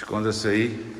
Esconda-se aí.